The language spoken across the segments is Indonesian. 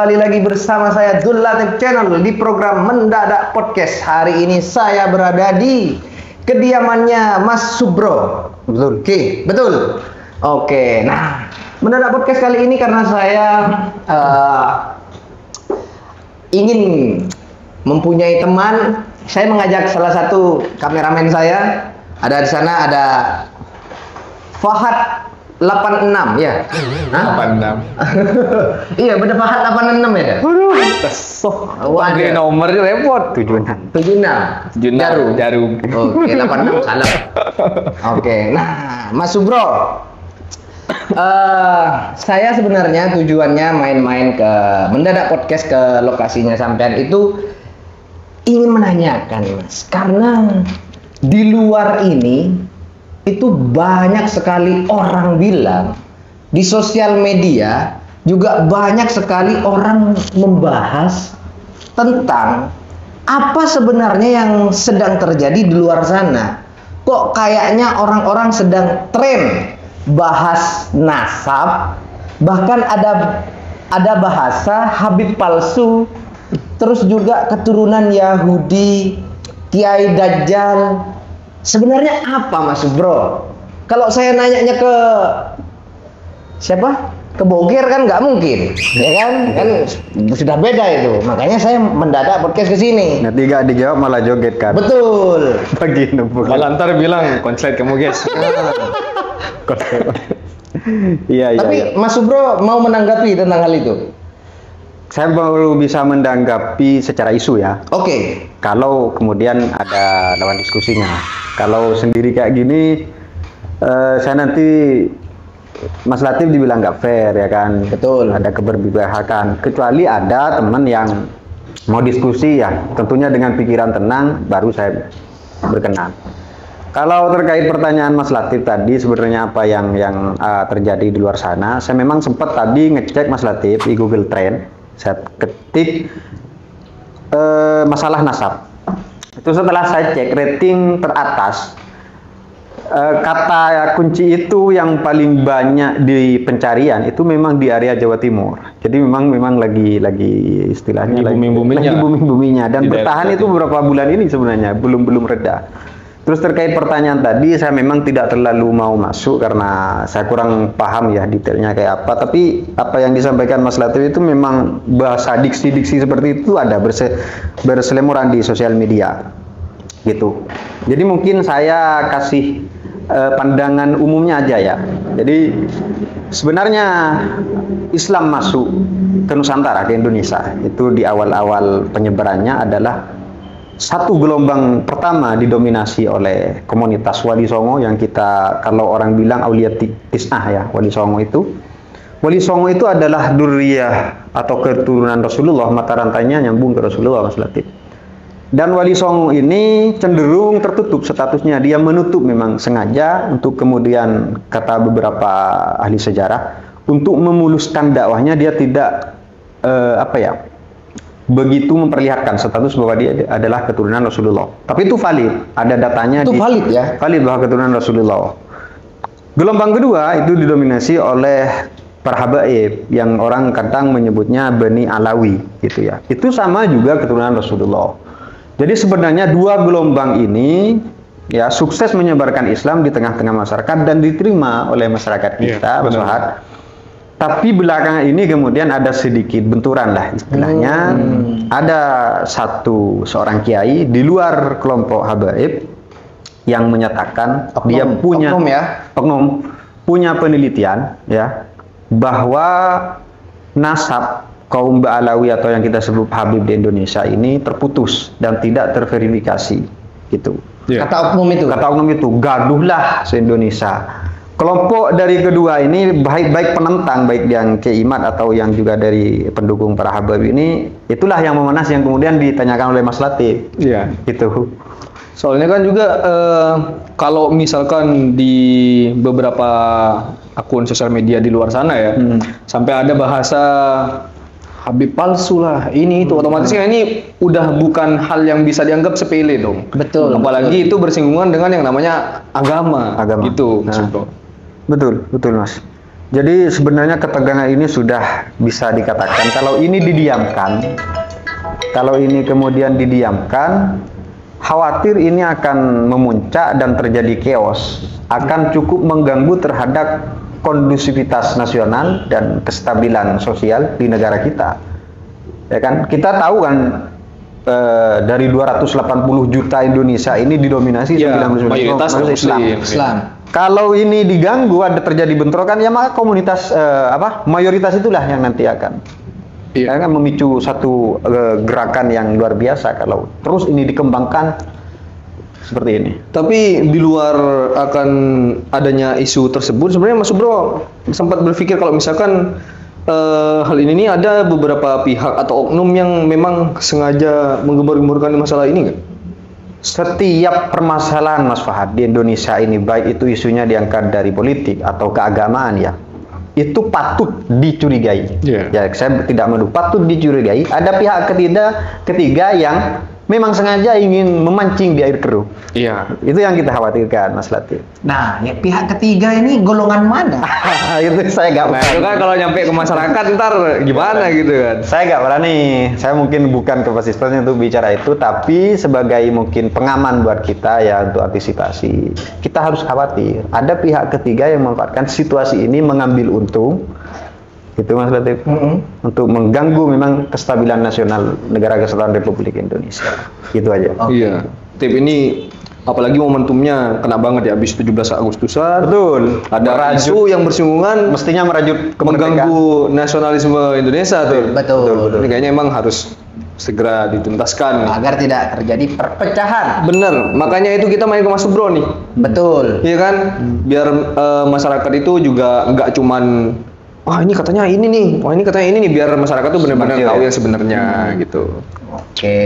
Kembali lagi bersama saya Dul Latif Channel di program Mendadak Podcast. Hari ini saya berada di kediamannya Mas Subro. Betul. Oke, betul. Oke, nah Mendadak Podcast kali ini karena saya eh, ingin mempunyai teman, saya mengajak salah satu kameramen saya. Ada di sana ada Fahad 86 ya. Hah? 86 iya, bener Fahad 86 ya. Waduh, kesok. Waduh. Beli nomor repot. Tujuan. 76. Jarum. Jarum. Jarum. Oke, 86 salah. Oke, nah Mas Subro. eh saya sebenarnya tujuannya main-main ke mendadak podcast ke lokasinya sampean itu ingin menanyakan Mas, karena di luar ini itu banyak sekali orang bilang di sosial media juga banyak sekali orang membahas tentang apa sebenarnya yang sedang terjadi di luar sana. Kok kayaknya orang-orang sedang tren bahas nasab, bahkan ada ada bahasa Habib palsu, terus juga keturunan Yahudi, Kiai Dajjal. Sebenarnya apa Mas Bro? Kalau saya nanyanya ke siapa? Ke Bogir kan nggak mungkin, ya kan? Kan sudah beda itu. Makanya saya mendadak podcast ke sini. Nanti gak dijawab malah joget kan. Betul. Bagi numpuk. Malah ntar bilang konslet kamu guys. Iya, iya. Tapi iya. Mas Subro mau menanggapi tentang hal itu. Saya baru bisa mendanggapi secara isu ya. Oke. Kalau kemudian ada lawan diskusinya. Kalau sendiri kayak gini, eh, saya nanti Mas Latif dibilang nggak fair ya kan. Betul. Ada keberpihakan. Kecuali ada teman yang mau diskusi ya, tentunya dengan pikiran tenang, baru saya berkenan. Kalau terkait pertanyaan Mas Latif tadi sebenarnya apa yang yang uh, terjadi di luar sana, saya memang sempat tadi ngecek Mas Latif di Google Trend, saya ketik eh, masalah nasab. Itu setelah saya cek rating teratas eh, kata kunci itu yang paling banyak di pencarian itu memang di area Jawa Timur. Jadi memang memang lagi lagi istilahnya Lagi lagi booming-boomingnya. lagi booming-boomingnya dan Di daerah bertahan itu beberapa bulan ini sebenarnya belum belum reda. Terus terkait pertanyaan tadi saya memang tidak terlalu mau masuk karena saya kurang paham ya detailnya kayak apa. Tapi apa yang disampaikan Mas Latif itu memang bahasa diksi-diksi seperti itu ada berse berselemuran di sosial media gitu. Jadi mungkin saya kasih eh, pandangan umumnya aja ya. Jadi sebenarnya Islam masuk ke Nusantara ke Indonesia itu di awal-awal penyebarannya adalah satu gelombang pertama didominasi oleh komunitas Wali Songo yang kita kalau orang bilang Aulia Ti- Tisnah ya Wali Songo itu. Wali Songo itu adalah duriyah atau keturunan Rasulullah mata rantainya nyambung ke Rasulullah Mas Latif. Dan Wali Songo ini cenderung tertutup statusnya. Dia menutup memang sengaja untuk kemudian kata beberapa ahli sejarah untuk memuluskan dakwahnya. Dia tidak eh, apa ya begitu memperlihatkan status bahwa dia adalah keturunan Rasulullah. Tapi itu valid, ada datanya Itu valid ya? Valid bahwa keturunan Rasulullah. Gelombang kedua itu didominasi oleh para habaib yang orang kadang menyebutnya Bani Alawi gitu ya. Itu sama juga keturunan Rasulullah. Jadi sebenarnya dua gelombang ini ya sukses menyebarkan Islam di tengah-tengah masyarakat dan diterima oleh masyarakat Iya, kita, Mas benar. Tapi belakangan ini kemudian ada sedikit benturan lah istilahnya. Hmm. Ada satu seorang kiai di luar kelompok habaib yang menyatakan Oknum, dia punya oknum ya? oknum, punya penelitian ya bahwa nasab kaum Ba'alawi atau yang kita sebut Habib di Indonesia ini terputus dan tidak terverifikasi gitu. Iya. Kata oknum itu. Kata oknum itu gaduhlah se-Indonesia. Kelompok dari kedua ini baik baik penentang baik yang keimat atau yang juga dari pendukung para Habib ini itulah yang memanas yang kemudian ditanyakan oleh Mas Latif. Iya. Gitu. Soalnya kan juga eh, kalau misalkan di beberapa akun sosial media di luar sana ya, Hmm. sampai ada bahasa Habib palsu lah, ini itu otomatis kan ini udah bukan hal yang bisa dianggap sepele dong. Betul, Apalagi itu bersinggungan dengan yang namanya agama, Agama. gitu. Nah. Betul, betul Mas. Jadi sebenarnya ketegangan ini sudah bisa dikatakan kalau ini didiamkan, kalau ini kemudian didiamkan, khawatir ini akan memuncak dan terjadi chaos, akan cukup mengganggu terhadap kondusivitas nasional dan kestabilan sosial di negara kita. Ya kan? Kita tahu kan eh, dari 280 juta Indonesia ini didominasi Ya, 99% mayoritas Islam. Muslim. Islam. Kalau ini diganggu ada terjadi bentrokan ya maka komunitas eh, apa mayoritas itulah yang nanti akan Iya. akan memicu satu eh, gerakan yang luar biasa kalau terus ini dikembangkan seperti ini. Tapi di luar akan adanya isu tersebut, sebenarnya Mas Bro sempat berpikir kalau misalkan eh, hal ini nih ada beberapa pihak atau oknum yang memang sengaja menggembur-gemburkan masalah ini nggak? Setiap permasalahan Mas Fahad di Indonesia ini baik itu isunya diangkat dari politik atau keagamaan ya itu patut dicurigai. Iya. Ya, saya tidak menuduh patut dicurigai. Ada pihak ketiga ketiga yang memang sengaja ingin memancing di air keruh. Iya. Itu yang kita khawatirkan, Mas Latif. Nah, ya pihak ketiga ini golongan mana? itu saya nggak Nah itu kan kalau nyampe ke masyarakat ntar gimana gitu kan? Saya nggak berani. Saya mungkin bukan kapasitasnya untuk bicara itu, tapi sebagai mungkin pengaman buat kita ya untuk antisipasi. Kita harus khawatir. Ada pihak ketiga yang memanfaatkan situasi ini mengambil untung. Itu Mas Latif. Mm-mm. Untuk mengganggu memang kestabilan nasional negara kesatuan Republik Indonesia. Itu aja. Oke. Iya. Tip ini apalagi momentumnya kena banget ya habis 17 Agustusan. Betul. Ada Merajut- isu yang bersinggungan mestinya merajut kemerdekaan. mengganggu nasionalisme Indonesia tuh. Betul. Ini kayaknya emang harus segera dituntaskan. Agar tidak terjadi perpecahan. Bener, makanya itu kita main ke Mas Bro nih. Betul. Iya kan? Biar eh, masyarakat itu juga nggak cuman wah ini katanya ini nih, wah ini katanya ini nih biar masyarakat tuh benar-benar siur tahu ya? yang sebenarnya gitu. Oke.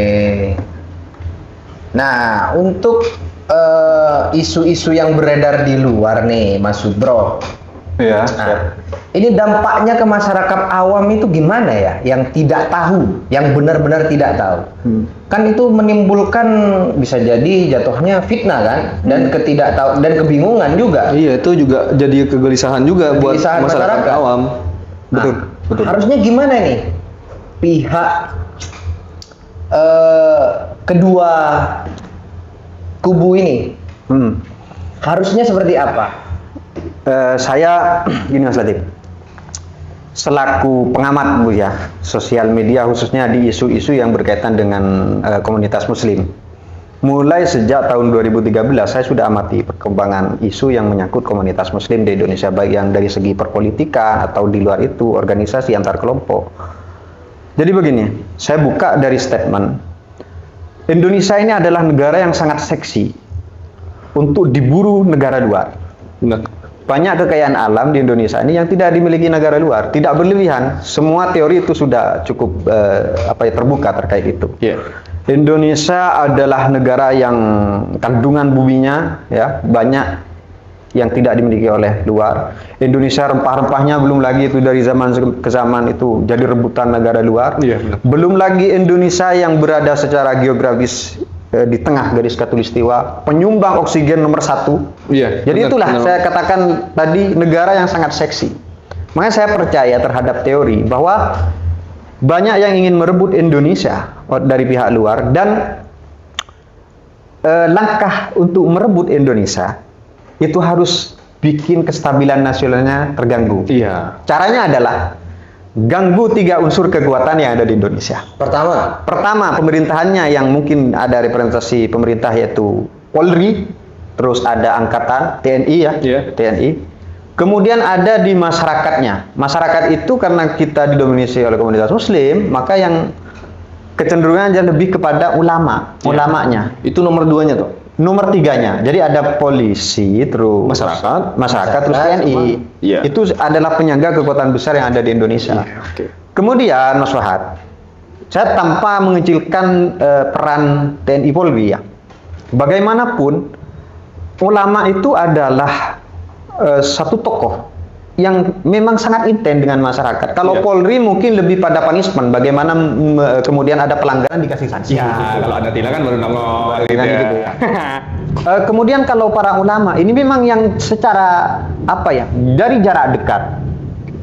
Nah, untuk eh, isu-isu yang beredar di luar nih, Mas Subro. Iya. Nah, ini dampaknya ke masyarakat awam itu gimana ya? Yang tidak tahu, yang benar-benar tidak tahu. Hmm. Kan itu menimbulkan bisa jadi jatuhnya fitnah kan dan ketidaktahu dan kebingungan juga. Iya, itu juga jadi kegelisahan juga buat Kegelisahan masyarakat, masyarakat. awam. Betul, Nah, betul. Harusnya gimana nih pihak eh, kedua kubu ini Hmm. harusnya seperti apa? Eh, saya gini Mas Latif. Selaku pengamat bu ya sosial media khususnya di isu-isu yang berkaitan dengan eh, komunitas muslim. Mulai sejak tahun 2013 saya sudah amati perkembangan isu yang menyangkut komunitas muslim di Indonesia baik yang dari segi perpolitikan atau di luar itu organisasi antar kelompok. Jadi begini saya buka dari statement Indonesia ini adalah negara yang sangat seksi untuk diburu negara luar. Banyak kekayaan alam di Indonesia ini yang tidak dimiliki negara luar, tidak berlebihan. Semua teori itu sudah cukup eh, apa ya terbuka terkait itu. Iya. Indonesia adalah negara yang kandungan buminya ya banyak yang tidak dimiliki oleh luar. Indonesia rempah-rempahnya belum lagi itu dari zaman ke zaman itu jadi rebutan negara luar. Iya, benar. Belum lagi Indonesia yang berada secara geografis eh, di tengah garis katulistiwa, penyumbang oksigen nomor satu. Iya. Jadi benar, itulah benar. saya katakan tadi negara yang sangat seksi. Makanya saya percaya terhadap teori bahwa banyak yang ingin merebut Indonesia dari pihak luar dan eh, langkah untuk merebut Indonesia itu harus bikin kestabilan nasionalnya terganggu. Iya. Caranya adalah ganggu tiga unsur kekuatan yang ada di Indonesia. Pertama, Pertama, pemerintahannya yang mungkin ada representasi pemerintah yaitu Polri, terus ada angkatan TNI ya, Iya. TNI. Kemudian ada di masyarakatnya. Masyarakat itu karena kita didominasi oleh komunitas muslim, maka yang kecenderungan aja lebih kepada ulama, Iya. ulamanya. Itu nomor duanya tuh. Nomor tiganya, jadi ada polisi, terus Masyarakat. masyarakat, terus Masyarakat, TNI. semua. Iya. Itu adalah penyangga kekuatan besar yang ada di Indonesia. Iya, oke. Kemudian Mas Wahad, saya tanpa mengecilkan eh, peran TNI Polri ya. Bagaimanapun ulama itu adalah eh, satu tokoh yang memang sangat intens dengan masyarakat. Kalau Iya. Polri mungkin lebih pada punishment, bagaimana mm, eh, kemudian ada pelanggaran dikasih sanksi. Ya, kalau ada tilangan baru nongol gitu ya. gitu ya. Eh, kemudian kalau para ulama ini memang yang secara apa ya dari jarak dekat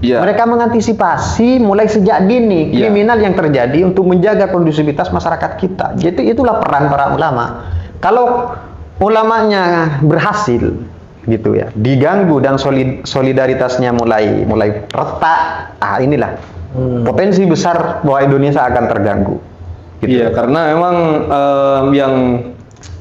Iya. Mereka mengantisipasi mulai sejak dini Iya. kriminal yang terjadi untuk menjaga kondusivitas masyarakat kita. Jadi itulah peran para ulama. Kalau ulamanya berhasil gitu ya, diganggu dan solid- solidaritasnya mulai mulai retak, ah inilah potensi besar bahwa Indonesia akan terganggu. Gitu. Iya, karena memang em, yang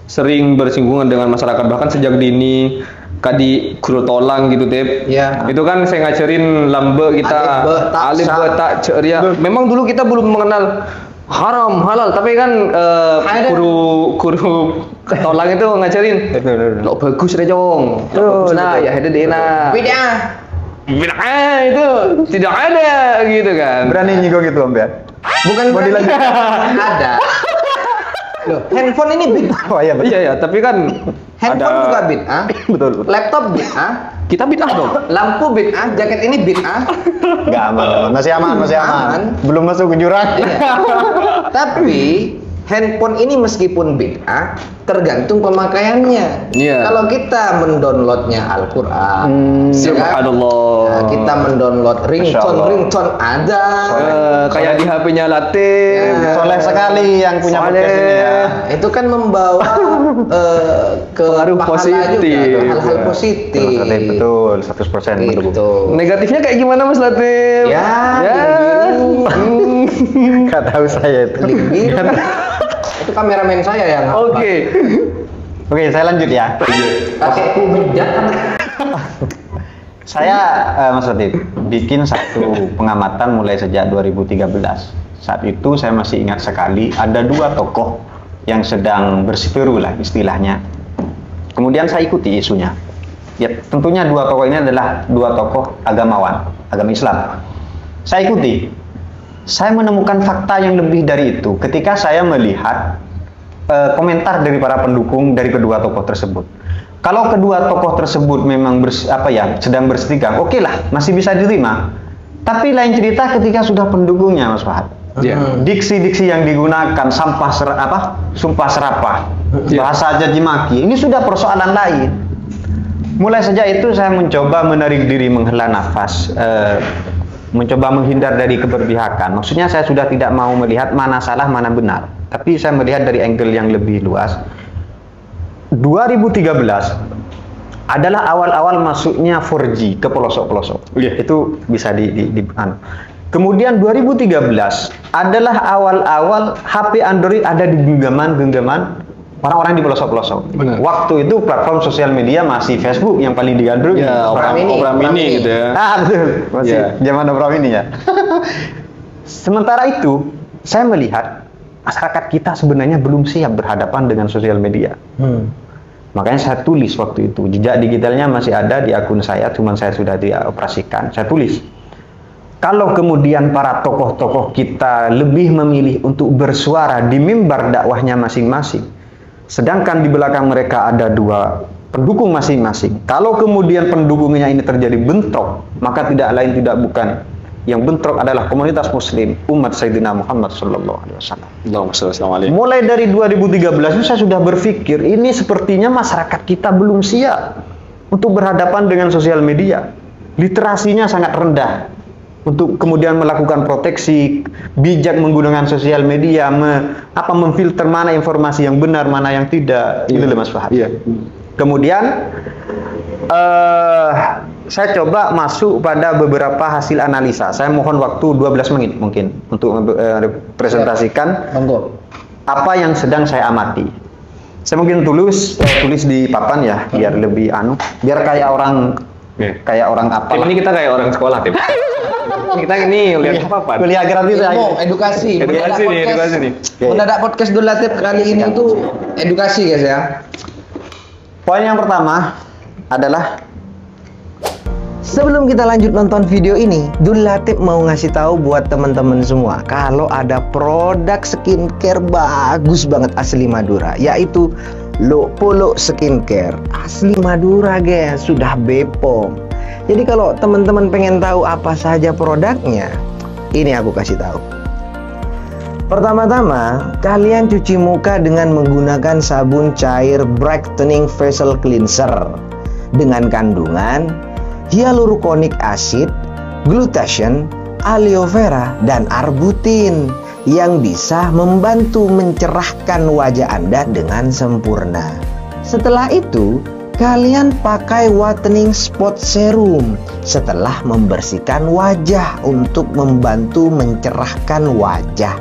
sering bersinggungan dengan masyarakat bahkan sejak dini kadi kuro tolang gitu tip Iya. itu kan saya ngajarin lambe kita Alif, be, tak, alif sa. be, tak ceria memang dulu kita belum mengenal haram halal tapi kan eh, Ada. guru guru tolang itu ngajarin lo bagus deh jong Betul, nah ya ada dena Beda. bid'ah itu tidak ada gitu kan Berani nyigo gitu Om ya? Bukan dilanjut? ada. Loh, handphone ini bid'ah. Oh iya, iya ya tapi kan Handphone ada juga bid'ah. betul. betul. Laptop bid'ah. kita bid'ah dong Lampu bid'ah, jaket ini bid'ah. Nggak aman, aman. masih aman, masih aman. Aman. Belum masuk ke jurang. Iya. Tapi handphone ini meskipun bid'ah, tergantung pemakaiannya. Iya. Kalau kita mendownloadnya Al-Quran, Hmm, ya kan? Nah, kita mendownload ringtone, ringtone ada. Eh, kayak di HP-nya Latif. Ya. Soleh sekali yang punya Soleh. podcast ini ya. Itu kan membawa eh, ke Pengaruh positif. juga, hal-hal Ya. positif. Betul, 100% mendukung. Gitu. Negatifnya kayak gimana Mas Latif? Ya, ya. Hmm. Gak tahu saya itu. itu kameramen saya yang Oke. Oke, saya lanjut ya. kakekku bejat Saya eh, Mas Latif bikin satu pengamatan mulai sejak 2013. Saat itu saya masih ingat sekali ada dua tokoh yang sedang berseteru lah istilahnya. Kemudian saya ikuti isunya. Ya, tentunya dua tokoh ini adalah dua tokoh agamawan, agama Islam. Saya ikuti. Saya menemukan fakta yang lebih dari itu ketika saya melihat eh, komentar dari para pendukung dari kedua tokoh tersebut. Kalau kedua tokoh tersebut memang bers, apa ya sedang bersetingkah, oke lah masih bisa diterima. Tapi lain cerita ketika sudah pendukungnya, Mas Fahad. Ya. Diksi-diksi yang digunakan sampah ser, apa sumpah serapah, Ya. bahasa caci maki, ini sudah persoalan lain. Mulai sejak itu saya mencoba menarik diri menghela nafas, eh, mencoba menghindar dari keberpihakan. Maksudnya saya sudah tidak mau melihat mana salah mana benar, tapi saya melihat dari angle yang lebih luas. 2013 adalah awal-awal masuknya 4G ke pelosok-pelosok. Iya. Itu bisa di, di, di- anu. Kemudian 2013 adalah awal-awal HP Android ada di genggaman-genggaman orang-orang di pelosok-pelosok. Waktu itu platform sosial media masih Facebook yang paling digandrungi. Ya, Opera Mini. Mini, Opera Mini Mini. gitu ya. Ah betul, masih Ya. zaman Opera ini ya. Sementara itu, saya melihat masyarakat kita sebenarnya belum siap berhadapan dengan sosial media. Hmm. Makanya saya tulis waktu itu, jejak digitalnya masih ada di akun saya, cuman saya sudah dioperasikan. Saya tulis, kalau kemudian para tokoh-tokoh kita lebih memilih untuk bersuara di mimbar dakwahnya masing-masing, sedangkan di belakang mereka ada dua pendukung masing-masing. Kalau kemudian pendukungnya ini terjadi bentrok, maka tidak lain tidak bukan yang bentrok adalah komunitas muslim umat Sayyidina Muhammad sallallahu alaihi wasallam. Mulai dari 2013 itu saya sudah berpikir ini sepertinya masyarakat kita belum siap untuk berhadapan dengan sosial media. Literasinya sangat rendah untuk kemudian melakukan proteksi bijak menggunakan sosial media, me- apa memfilter mana informasi yang benar, mana yang tidak. Itu loh Mas Fahad. Iya. Kemudian eh saya coba masuk pada beberapa hasil analisa. Saya mohon waktu 12 menit mungkin untuk eh, presentasikan Monggo. apa yang sedang saya amati. Saya mungkin tulis eh, tulis di papan ya biar lebih anu, biar kayak orang Iya. kayak orang apa? Ini kita kayak orang sekolah, Tim. kita ini lihat apa apa? Kuliah gratis ya. Ilmu, edukasi. Edukasi nih, edukasi nih. Mendadak podcast Dul Latif kali ini itu edukasi guys ya. Poin yang pertama adalah Sebelum kita lanjut nonton video ini, Dul Latif mau ngasih tahu buat teman-teman semua kalau ada produk skincare bagus banget asli Madura, yaitu Lo Polo Skincare asli Madura guys, sudah Bepom. Jadi kalau teman-teman pengen tahu apa saja produknya, ini aku kasih tahu. Pertama-tama, kalian cuci muka dengan menggunakan sabun cair brightening facial cleanser dengan kandungan hyaluronic acid, glutathione, aloe vera, dan arbutin yang bisa membantu mencerahkan wajah Anda dengan sempurna. Setelah itu, kalian pakai whitening spot serum setelah membersihkan wajah untuk membantu mencerahkan wajah.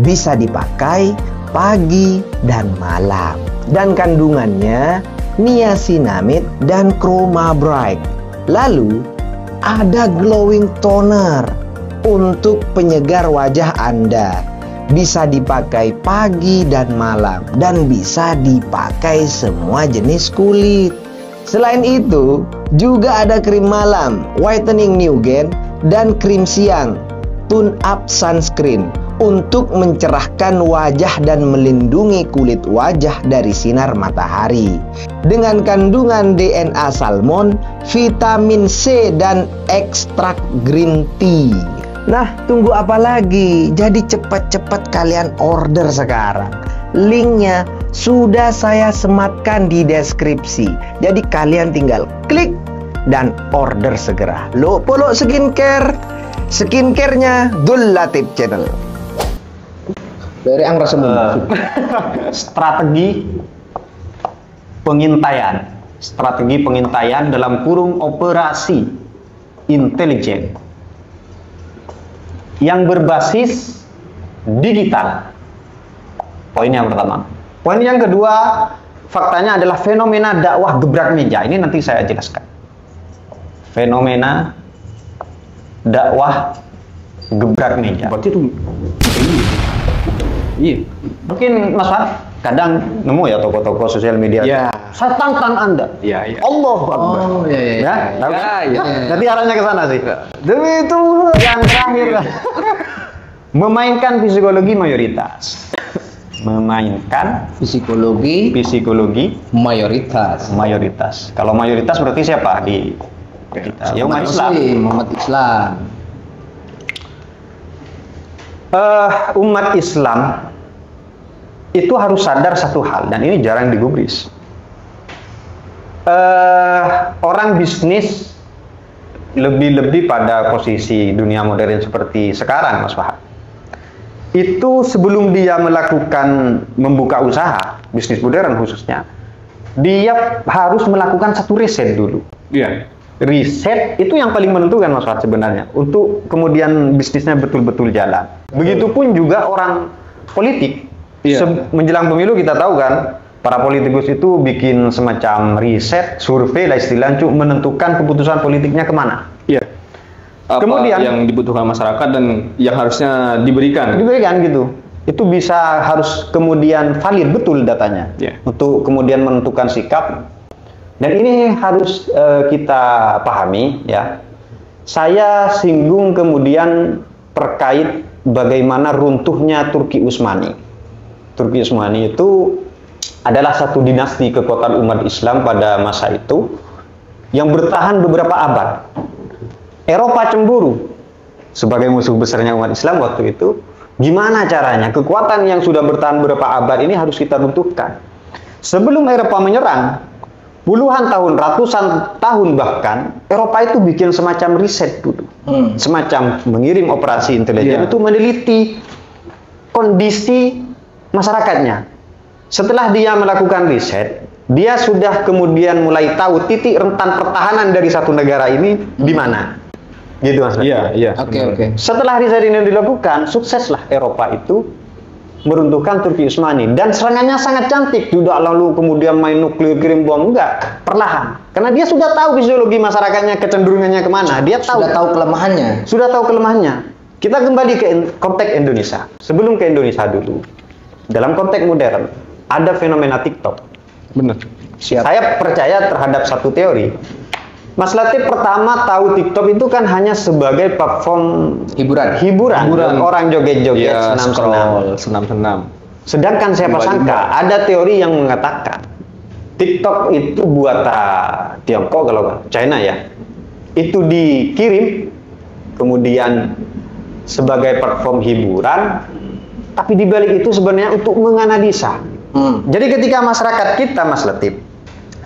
Bisa dipakai pagi dan malam. Dan kandungannya niacinamide dan chroma bright. Lalu ada glowing toner untuk penyegar wajah Anda. Bisa dipakai pagi dan malam dan bisa dipakai semua jenis kulit. Selain itu, juga ada krim malam, whitening new gen dan krim siang, tune up sunscreen untuk mencerahkan wajah dan melindungi kulit wajah dari sinar matahari. Dengan kandungan DNA salmon, vitamin C dan ekstrak green tea. Nah, tunggu apa lagi? Jadi cepat-cepat kalian order sekarang. Linknya sudah saya sematkan di deskripsi. Jadi kalian tinggal klik dan order segera. Lo Polo Skincare, skincare-nya Dul Latif Channel. Dari Anggra semua. strategi pengintaian strategi pengintaian dalam kurung operasi intelijen yang berbasis digital. Poin yang pertama. Poin yang kedua faktanya adalah fenomena dakwah gebrak meja. Ini nanti saya jelaskan. Fenomena dakwah gebrak meja. Berarti itu Iya. Mungkin Mas Fat kadang nemu ya toko-toko sosial media. Ya. Saya tantang Anda. Iya, iya. Allah Akbar. Oh, iya, iya, Ya, iya. tahu kan? Ya, iya. Nanti arahnya ke sana sih. Demi itu yang terakhir. Memainkan psikologi mayoritas. Memainkan Psikologi psikologi mayoritas. mayoritas. Kalau mayoritas berarti siapa di kita? Ya umat Islam. Umat Islam. Eh, umat Islam itu harus sadar satu hal dan ini jarang digubris. Eh, orang bisnis lebih-lebih pada posisi dunia modern seperti sekarang, Mas Fahad. Itu sebelum dia melakukan membuka usaha bisnis modern khususnya, dia harus melakukan satu riset dulu Iya. riset itu yang paling menentukan Mas Fuad sebenarnya untuk kemudian bisnisnya betul-betul jalan. Begitupun juga orang politik Iya. Se- menjelang pemilu kita tahu kan para politikus itu bikin semacam riset, survei lah istilahnya menentukan keputusan politiknya ke mana. Iya. Apa Kemudian- yang dibutuhkan masyarakat dan yang harusnya diberikan. Diberikan gitu. Itu bisa harus kemudian valid betul datanya Iya. untuk kemudian menentukan sikap. Dan ini harus eh, kita pahami ya. Saya singgung kemudian terkait bagaimana runtuhnya Turki Utsmani. Turki Utsmani itu adalah satu dinasti kekuatan umat Islam pada masa itu yang bertahan beberapa abad. Eropa cemburu sebagai musuh besarnya umat Islam waktu itu. Gimana caranya? Kekuatan yang sudah bertahan beberapa abad ini harus kita runtuhkan. Sebelum Eropa menyerang, puluhan tahun, ratusan tahun bahkan, Eropa itu bikin semacam riset dulu. Hmm. Semacam mengirim operasi intelijen Iya. itu meneliti kondisi masyarakatnya. Setelah dia melakukan riset, dia sudah kemudian mulai tahu titik rentan pertahanan dari satu negara ini di mana. Gitu Mas. Iya, iya. Oke, oke. Setelah riset ini dilakukan, sukseslah Eropa itu meruntuhkan Turki Utsmani dan serangannya sangat cantik tidak lalu kemudian main nuklir kirim bom enggak perlahan karena dia sudah tahu fisiologi masyarakatnya kecenderungannya ke mana dia tahu Sudah tahu kelemahannya. sudah tahu kelemahannya. Kita kembali ke konteks Indonesia. Sebelum ke Indonesia dulu, dalam konteks modern, ada fenomena TikTok. Benar. Siap. Saya percaya terhadap satu teori. Mas Latif pertama tahu TikTok itu kan hanya sebagai platform Hiburan. hiburan, Hiburan. orang joget-joget, Iya, senam-senam. senam-senam. Sedangkan Bagi sangka ada teori yang mengatakan TikTok itu buatan Tiongkok kalau nggak, China ya. Itu dikirim kemudian sebagai platform hiburan tapi di balik itu sebenarnya untuk menganalisa. Hmm. Jadi ketika masyarakat kita Mas Latif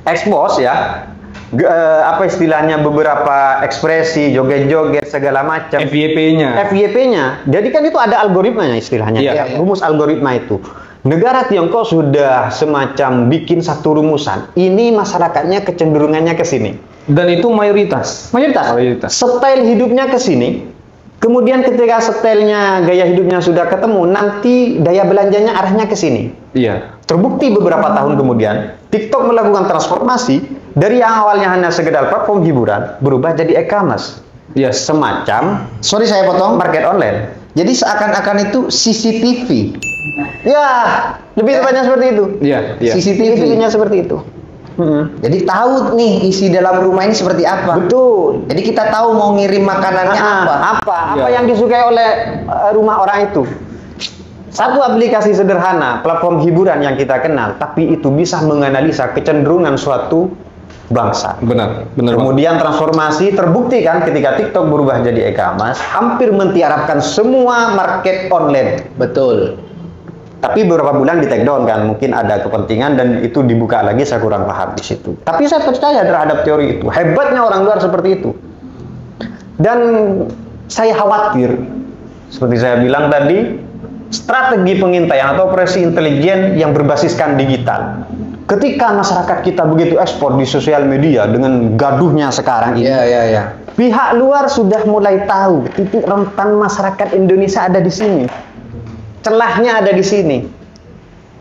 expose ya ge- eh, apa istilahnya beberapa ekspresi, joget-joget segala macam. FYP-nya. FYP-nya. Jadi kan itu ada algoritmanya istilahnya, Iya. ya, rumus algoritma itu. Negara Tiongkok sudah semacam bikin satu rumusan. Ini masyarakatnya kecenderungannya ke sini. Dan itu mayoritas. Mayoritas. Mayoritas. Style hidupnya ke sini. Kemudian ketika stylenya, gaya hidupnya sudah ketemu, nanti daya belanjanya arahnya ke sini. Iya. Terbukti beberapa tahun kemudian, TikTok melakukan transformasi dari yang awalnya hanya sekedar platform hiburan, berubah jadi e-commerce. Yes. Semacam Sorry saya potong. market online. Jadi seakan-akan itu CCTV. Ya, lebih tepatnya seperti itu. Iya, iya. CCTV. Intinya seperti itu. Jadi tahu nih isi dalam rumah ini seperti apa. Betul. Jadi kita tahu mau ngirim makanannya Ah, apa. Apa? Apa Ya. yang disukai oleh eh, rumah orang itu? Satu aplikasi sederhana, platform hiburan yang kita kenal, tapi itu bisa menganalisa kecenderungan suatu bangsa. Benar, benar. Kemudian transformasi terbukti kan ketika TikTok berubah jadi e-commerce, hampir mentiarapkan semua market online. Betul. Tapi beberapa bulan di take down kan, mungkin ada kepentingan dan itu dibuka lagi saya kurang paham di situ. Tapi saya percaya terhadap teori itu. Hebatnya orang luar seperti itu. Dan saya khawatir, seperti saya bilang tadi, strategi pengintaian atau operasi intelijen yang berbasiskan digital. Ketika masyarakat kita begitu ekspor di sosial media dengan gaduhnya sekarang ini, Iya, iya, iya. pihak luar sudah mulai tahu titik rentan masyarakat Indonesia ada di sini. Celahnya ada di sini.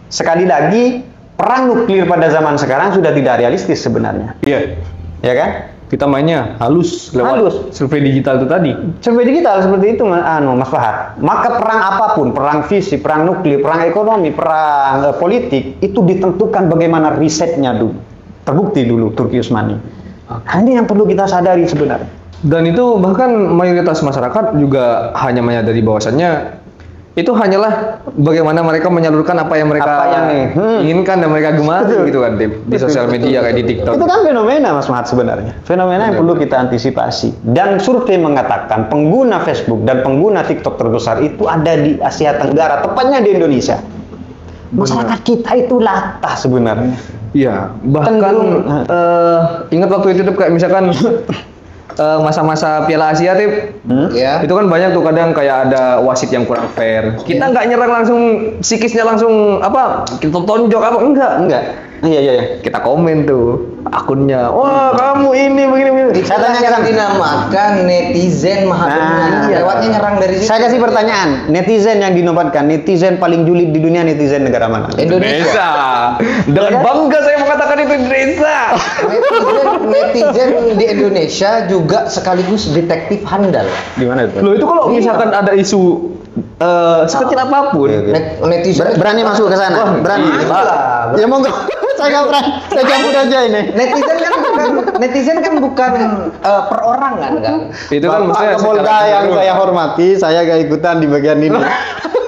Sekali lagi, perang nuklir pada zaman sekarang sudah tidak realistis sebenarnya. Iya. Ya kan? Kita mainnya halus lewat Halus. survei digital itu tadi. Survei digital seperti itu anu Mas Fahad. Maka perang apa pun, perang fisik, perang nuklir, perang ekonomi, perang eh, politik itu ditentukan bagaimana risetnya dulu. Terbukti dulu Turki Utsmani. Nah, ini yang perlu kita sadari sebenarnya. Dan itu bahkan mayoritas masyarakat juga hanya menyadari bahwasannya itu hanyalah bagaimana mereka menyalurkan apa yang mereka Apa yang- hmm. inginkan dan mereka gemari Betul. gitu kan di, di Betul, sosial media kayak di TikTok. Itu kan fenomena Mas Mahat sebenarnya. Fenomena yang perlu kita antisipasi. Dan survei mengatakan pengguna Facebook dan pengguna TikTok terbesar itu ada di Asia Tenggara, tepatnya di Indonesia. Masyarakat kita itu latah sebenarnya. Iya, bahkan eh, ingat waktu itu tuh kayak misalkan masa-masa Piala Asia tip Hmm? Ya. itu kan banyak tuh kadang kayak ada wasit yang kurang fair. Kita nggak nyerang langsung psikisnya langsung apa kita tonjok apa enggak Enggak. Iya iya iya. kita komen tuh akunnya wah kamu ini begini begini Itu Saya tanya yang sekarang. dinamakan netizen maha Nah, iya. Lewatnya nyerang dari situ. Saya kasih pertanyaan, netizen yang dinobatkan, netizen paling julid di dunia netizen negara mana? Indonesia. dengan bangga saya mengatakan itu Indonesia netizen, netizen di Indonesia juga sekaligus detektif handal. Di mana itu? loh itu kalau misalkan ada isu eh, sekecil apa pun netizen Ber- berani masuk ke sana? Wah, berani? iyalah. Ya monggo. saya nggak berani. Saya cabut aja ini. netizen kan bukan netizen kan bukan eh, perorangan kan. itu kan maksudnya Pak Kapolda secara yang saya hormati, saya gak ikutan di bagian ini.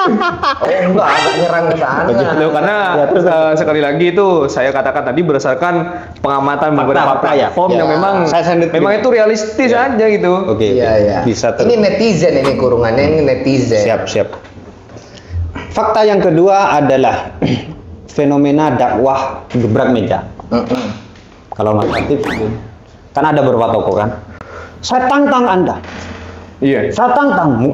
Oh enggak, agak nyerang ke sana. Loh, karena Ya, terus, eh, sekali lagi itu saya katakan tadi berdasarkan pengamatan beberapa fakta ya. platform yang Ya. memang Saya sendiri- memang itu realistis Ya. aja gitu. Oke, Iya, oke. iya. bisa ter- Ini netizen ini kurungannya ini netizen. Siap, siap. Fakta yang kedua adalah fenomena dakwah gebrak meja. Mm-mm. Kalau Mas Latif, kan ada beberapa tokoh kan. Saya tantang Anda, Iya. saya tantangmu,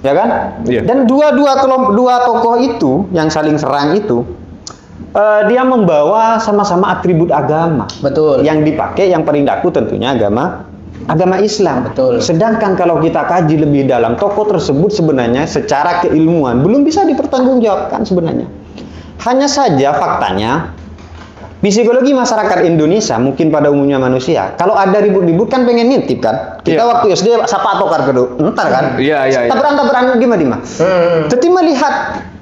ya kan? Iya. Dan dua-dua kelompok dua tokoh itu yang saling serang itu, eh, dia membawa sama-sama atribut agama. Betul. Yang dipakai yang paling daku tentunya agama agama Islam. Betul. Sedangkan kalau kita kaji lebih dalam, tokoh tersebut sebenarnya secara keilmuan belum bisa dipertanggungjawabkan sebenarnya. Hanya saja faktanya psikologi masyarakat Indonesia mungkin pada umumnya manusia kalau ada ribut-ribut kan pengen ngintip kan kita Iya. waktu SD sapa atokar kedua entar kan Iya, iya, iya. tabrakan-tabrakan gimana Dima Hmm. jadi melihat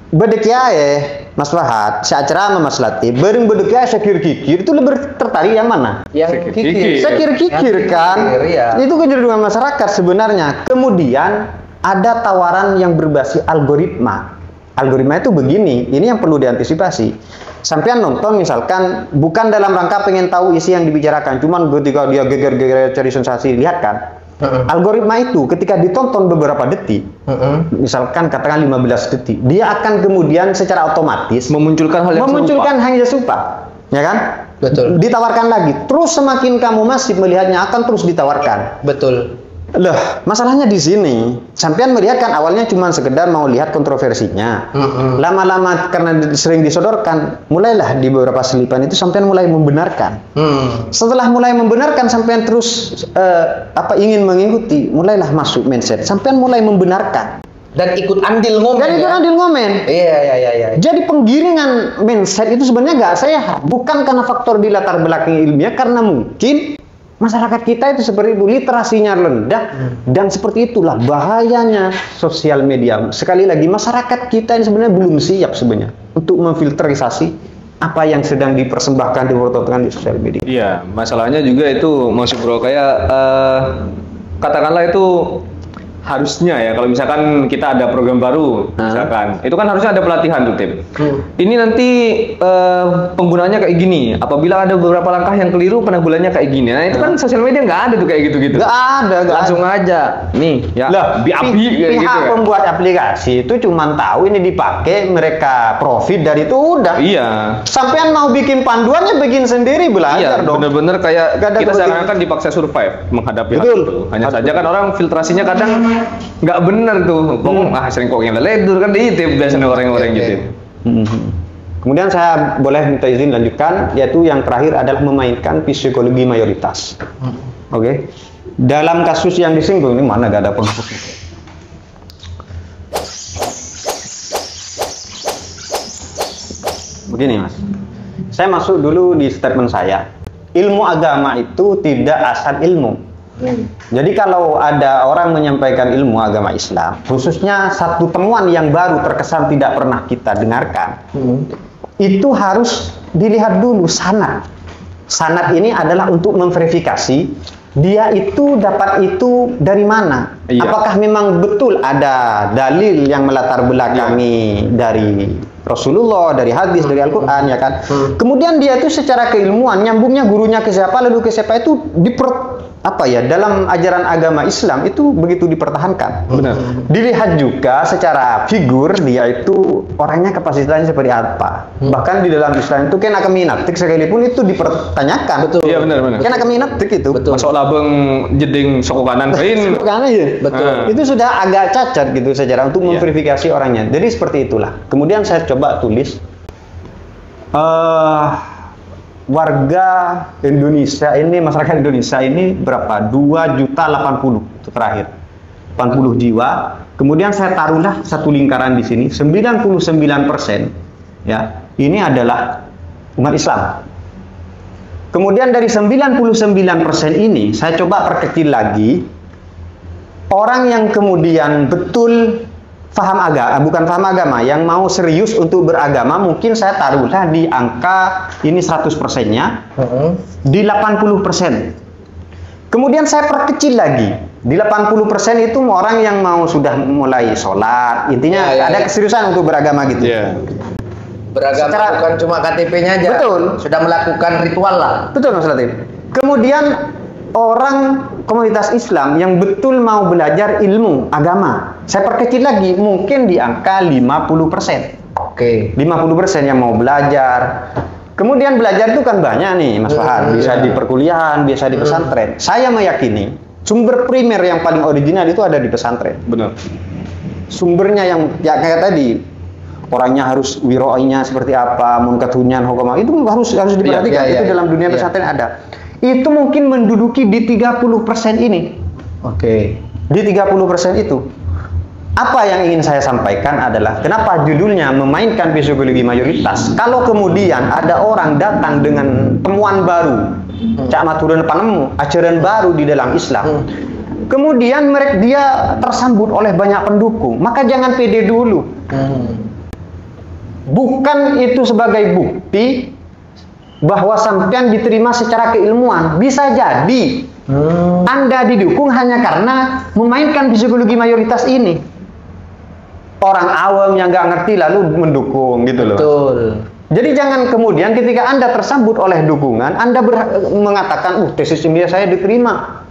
bedekiae Mas Fahad, si acara sama Mas Latif, bareng bedekiae sekir kikir itu lebih tertarik yang mana? Yang Kikir. Sekir kikir kan? iya. Itu kecenderungan masyarakat sebenarnya. Kemudian ada tawaran yang berbasis algoritma. Algoritma itu begini, ini yang perlu diantisipasi. Sampean nonton misalkan bukan dalam rangka pengen tahu isi yang dibicarakan, cuman ketika dia geger-geger cari sensasi, lihat kan? Mm-mm. Algoritma itu ketika ditonton beberapa detik, Mm-mm. misalkan katakan 15 detik, dia akan kemudian secara otomatis Memunculkan hal yang memunculkan hal yang serupa, ya kan? Betul. Ditawarkan lagi. Terus semakin kamu masih melihatnya akan terus ditawarkan. Betul. Loh, masalahnya di sini. Sampean melihat kan awalnya cuma sekedar mau lihat kontroversinya. Mm-mm. Lama-lama karena sering disodorkan, mulailah di beberapa selipan itu sampean mulai membenarkan. Hmm. Setelah mulai membenarkan sampean terus eh, apa ingin mengikuti, mulailah masuk mindset. Sampean mulai membenarkan. Dan ikut andil ngomong. Dan itu ya? andil ngomen. Iya, iya, iya, iya. Jadi penggiringan mindset itu sebenarnya nggak sehat. Bukan karena faktor di latar belakang ilmiah, karena mungkin masyarakat kita itu seperti itu literasinya rendah dan seperti itulah bahayanya sosial media. Sekali lagi masyarakat kita ini sebenarnya belum siap sebenarnya untuk memfilterisasi apa yang sedang dipersembahkan dipertontonkan di sosial media. Iya, masalahnya juga itu Mas Bro kayak eh, katakanlah itu harusnya ya kalau misalkan kita ada program baru misalkan. Itu kan harusnya ada pelatihan tuh tim Hmm. ini nanti eh, penggunaannya kayak gini. Apabila ada beberapa langkah yang keliru penanggulannya kayak gini. Nah itu kan sosial media nggak ada tuh kayak gitu-gitu. Nggak ada, nggak langsung aja. Nih ya. Lah, biapi pi- pihak gitu kan. pembuat aplikasi itu cuma tahu ini dipakai mereka profit dari itu udah. iya. Sampean mau bikin panduannya bikin sendiri Iya, belajar dong. bener-bener kayak Nggak ada kita seakan-akan dipaksa survive menghadapi hal Betul. itu. Hanya saja kan orang filtrasinya kadang nggak bener tuh. Ngomong ah sering kok yang ledur kan diitip biasanya orang-orang Oke, gitu. Mhm. Kemudian saya boleh minta izin lanjutkan, yaitu yang terakhir adalah memainkan psikologi mayoritas. Oke. Dalam kasus yang disinggung ini mana gak ada penghapusnya? Begini mas, saya masuk dulu di statement saya. Ilmu agama itu tidak asal ilmu. Jadi kalau ada orang menyampaikan ilmu agama Islam, khususnya satu temuan yang baru terkesan tidak pernah kita dengarkan, Hmm. itu harus dilihat dulu sanad. Sanad ini adalah untuk memverifikasi dia itu dapat itu dari mana. Iya. Apakah memang betul ada dalil yang melatar belakangi dari Rasulullah, dari hadis, dari Al-Quran, ya kan? Kemudian dia itu secara keilmuan nyambungnya gurunya ke siapa, lalu ke siapa itu diper apa ya dalam ajaran agama Islam itu begitu dipertahankan. Benar. Dilihat juga secara figur dia itu orangnya kapasitasnya seperti apa. Bahkan di dalam Islam itu kena keminatik sekalipun itu dipertanyakan. Betul. Iya benar benar. Kena keminatik itu. Betul. Masuk labeng jeding soko kanan kain. Karena ya. Betul. Ah. Itu sudah agak cacat gitu secara untuk Iya. memverifikasi orangnya. Jadi seperti itulah. Kemudian saya coba tulis eh warga Indonesia ini masyarakat Indonesia ini berapa? 2 juta 80 itu terakhir. 80 jiwa. Kemudian saya taruhlah satu lingkaran di sini 99% ya. Ini adalah umat Islam. Kemudian dari 99% ini saya coba perkecil lagi orang yang kemudian betul faham agama, bukan paham agama, yang mau serius untuk beragama mungkin saya taruhlah di angka ini 100 persennya Hmm. di 80 persen. Kemudian saya perkecil lagi di 80 persen itu orang yang mau sudah mulai sholat, intinya Ya, ya, ada ya. keseriusan untuk beragama gitu. Iya. Beragama Secara- bukan cuma KTP-nya aja. Betul. Sudah melakukan ritual lah. Betul Mas Latif. Kemudian orang komunitas Islam yang betul mau belajar ilmu agama, saya perkecil lagi mungkin di angka 50%. Oke. 50% yang mau belajar. Kemudian belajar itu kan banyak nih Mas Hmm, Fahad, bisa iya. di perkuliahan, bisa di pesantren. Saya meyakini sumber primer yang paling original itu ada di pesantren. Benar. Sumbernya yang ya kayak tadi orangnya harus wiroinya seperti apa, munkat hunyan, hukum itu harus harus diperhatikan iya, itu iya, dalam iya. dunia Iya. pesantren ada. Itu mungkin menduduki di 30% ini. Oke. Di 30% itu. Apa yang ingin saya sampaikan adalah kenapa judulnya memainkan psikologi mayoritas. Kalau kemudian ada orang datang dengan temuan baru, cak maturan panemu, ajaran baru di dalam Islam. Kemudian mereka dia tersambut oleh banyak pendukung, maka jangan pede dulu. Hmm. Bukan itu sebagai bukti bahwa sampean diterima secara keilmuan. Bisa jadi Hmm. anda didukung hanya karena memainkan psikologi mayoritas ini. Orang awam yang nggak ngerti lalu mendukung gitu loh. Betul. Jadi jangan kemudian ketika anda tersambut oleh dukungan, anda mengatakan, uh tesis ilmiah saya diterima.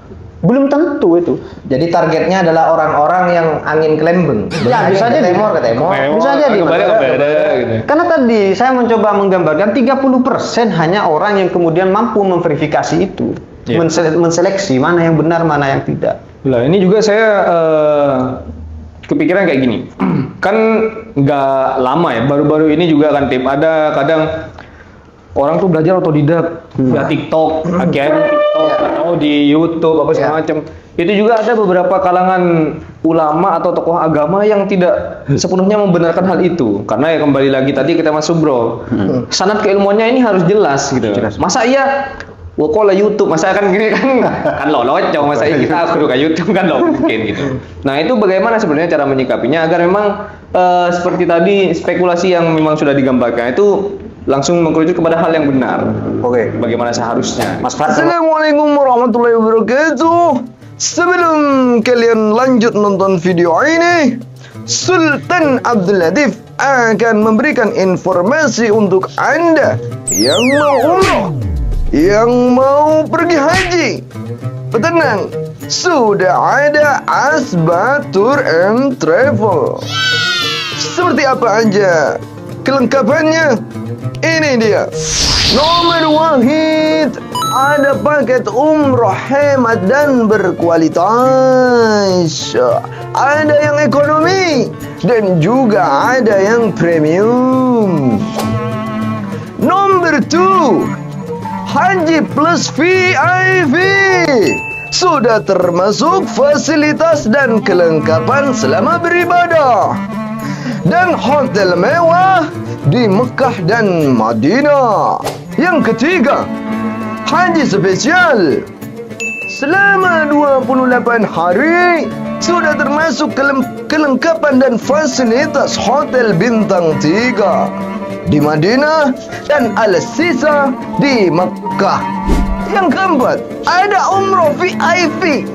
Belum tentu itu. Jadi targetnya adalah orang-orang yang angin kelembeng. Ya, bisa jadi. Timur ke timur. Bisa ke beda gitu. Karena tadi saya mencoba menggambarkan 30% hanya orang yang kemudian mampu memverifikasi itu. Iya. Mensele- menseleksi mana yang benar, mana yang tidak. Lah ini juga saya eh, kepikiran kayak gini. kan nggak lama ya, baru-baru ini juga kan tim ada kadang orang tuh belajar otodidak via TikTok, akhirnya TikTok atau di YouTube apa segala Ya. macam. Itu juga ada beberapa kalangan ulama atau tokoh agama yang tidak sepenuhnya membenarkan hal itu. Karena ya kembali lagi tadi kita masuk bro, sanat keilmuannya ini harus jelas gitu. Masa iya? Lah YouTube, masa kan gini kan? Kan lo locong, masa iya kita kudu ke YouTube kan? Lo mungkin gitu. Nah itu bagaimana sebenarnya cara menyikapinya? Agar memang eh, seperti tadi spekulasi yang memang sudah digambarkan itu langsung mengkerucut kepada hal yang benar. Oke. Bagaimana seharusnya? Mas Fat, Assalamualaikum warahmatullahi wabarakatuh. Sebelum kalian lanjut nonton video ini, Sultan Abdul Latif akan memberikan informasi untuk Anda yang mau umroh, yang mau pergi haji. Tenang, sudah ada Asba Tour and Travel. Seperti apa aja kelengkapannya? Ini dia. Nomor wahid ada paket umroh hemat dan berkualitas. Ada yang ekonomi dan juga ada yang premium. Nomor 2 Haji Plus VIP sudah termasuk fasilitas dan kelengkapan selama beribadah dan hotel mewah di Mekah dan Madinah. Yang ketiga, haji spesial selama 28 hari sudah termasuk kelem- kelengkapan dan fasilitas hotel bintang 3 di Madinah dan Al-Sisa di Mekah. Yang keempat, ada umroh VIP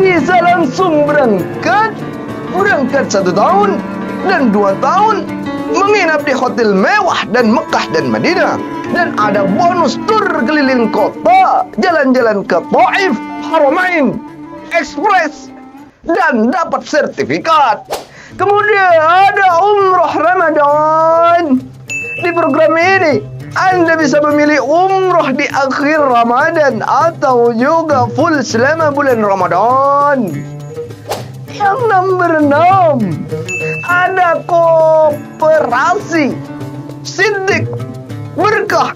bisa langsung berangkat berangkat satu tahun dan dua tahun menginap di hotel mewah dan Mekah dan Madinah. Dan ada bonus tur keliling kota jalan-jalan ke Taif Haramain Express dan dapat sertifikat. Kemudian ada umroh Ramadan. Di program ini anda bisa memilih umroh di akhir Ramadan atau juga full selama bulan Ramadan. Yang nomor 6 ada kooperasi. Siddiq Berkah.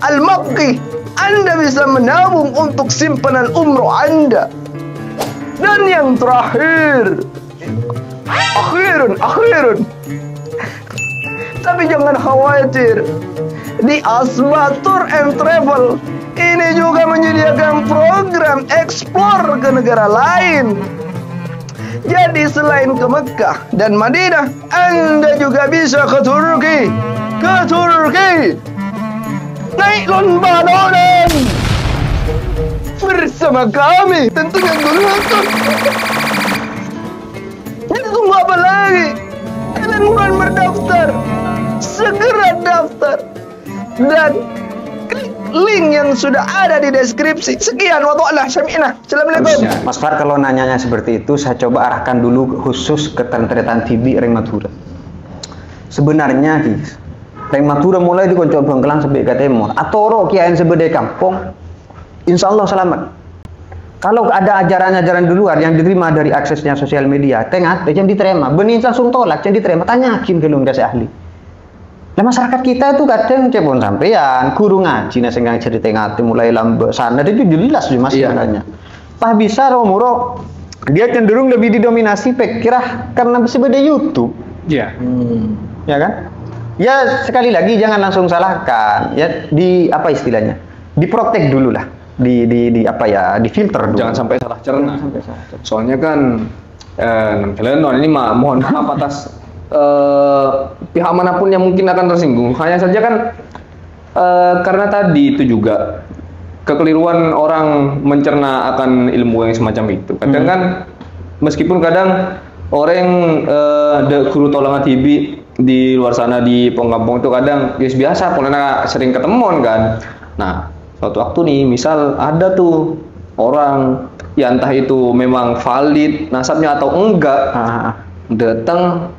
Al-Makki Anda bisa menabung untuk simpanan umroh Anda. Dan yang terakhir. Akhirun, akhirun. Tapi jangan khawatir. Di Asma Tour and Travel Ini juga menyediakan program eksplor ke negara lain jadi selain ke Mekah dan Madinah, Anda juga bisa ke Turki. Ke Turki. Naik lomba nonen. Bersama kami tentunya dulu nonton. Jadi tunggu apa lagi? Kalian bukan berdaftar. Segera daftar. Dan link yang sudah ada di deskripsi. Sekian Allah Syami'na. Assalamualaikum. Mas Fat kalau nanyanya seperti itu, saya coba arahkan dulu khusus ke Tentretan TV Reng Madura. Sebenarnya, guys, Reng Madura mulai di Koncok Bangkelan sampai ke Timur. Atau kiain sebedai kampung, insya Allah selamat. Kalau ada ajaran-ajaran di luar yang diterima dari aksesnya sosial media, tengah, yang diterima, benih langsung tolak, yang diterima, tanyakin ke lu nggak ahli. Nah masyarakat kita itu kadang cepon sampean, guru ngaji nah sehingga cerita ngati mulai lambe sana itu jelas sih mas Iya. sebenarnya. Pak bisa Romuro dia cenderung lebih didominasi pekirah karena berbeda YouTube, Iya. ya kan? Ya sekali lagi jangan langsung salahkan, ya di apa istilahnya, diprotek dulu lah, di di di apa ya, di filter dulu. Jangan sampai salah cerna. Soalnya kan eh kalian ini mah mohon maaf atas eh, pihak mana pun yang mungkin akan tersinggung. Hanya saja kan eh, karena tadi itu juga kekeliruan orang mencerna akan ilmu yang semacam itu. Kadang kan meskipun kadang orang eh, de guru tolongan TV di luar sana di kampung itu kadang ya biasa pokoknya sering ketemuan kan. Nah, suatu waktu nih misal ada tuh orang ya entah itu memang valid nasabnya atau enggak Ah, ah. datang